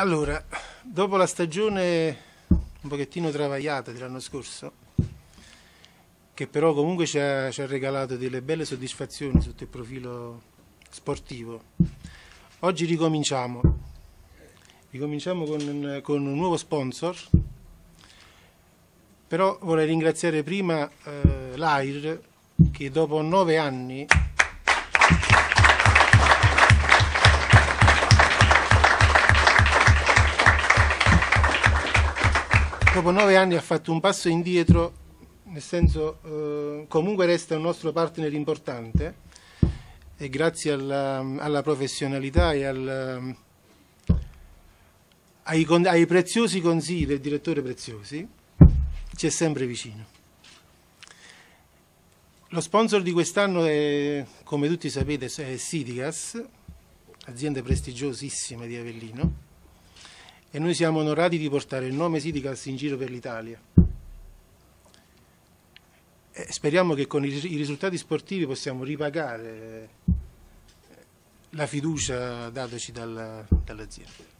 Allora, dopo la stagione un pochettino travagliata dell'anno scorso, che però comunque ci ha, ci ha, regalato delle belle soddisfazioni sotto il profilo sportivo, oggi ricominciamo. Ricominciamo con, con un nuovo sponsor, però vorrei ringraziare prima eh, l'AIR che dopo nove anni dopo nove anni ha fatto un passo indietro, nel senso eh, comunque resta un nostro partner importante e grazie alla, alla professionalità e al, ai, ai preziosi consigli del direttore Preziosi ci è sempre vicino. Lo sponsor di quest'anno è, come tutti sapete, è Sidigas, azienda prestigiosissima di Avellino e noi siamo onorati di portare il nome Sidigas in giro per l'Italia. speriamo che con i, risultati sportivi possiamo ripagare la fiducia datoci dall'azienda.